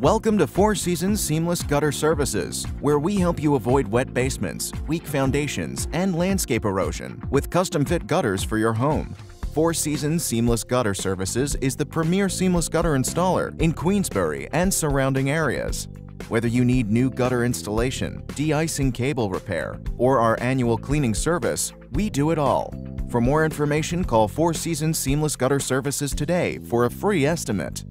Welcome to Four Seasons Seamless Gutter Services, where we help you avoid wet basements, weak foundations, and landscape erosion with custom fit gutters for your home. Four Seasons Seamless Gutter Services is the premier seamless gutter installer in Queensbury and surrounding areas. Whether you need new gutter installation, de-icing cable repair, or our annual cleaning service, we do it all. For more information, call Four Seasons Seamless Gutter Services today for a free estimate.